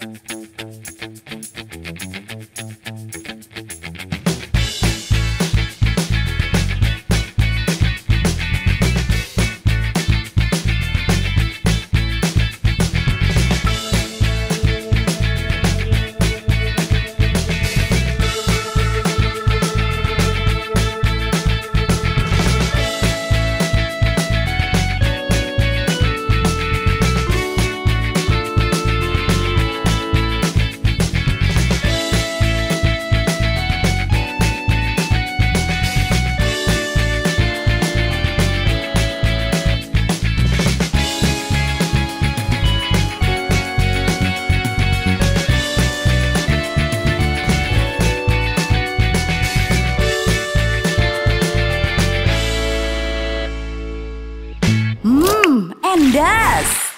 Thank Yes.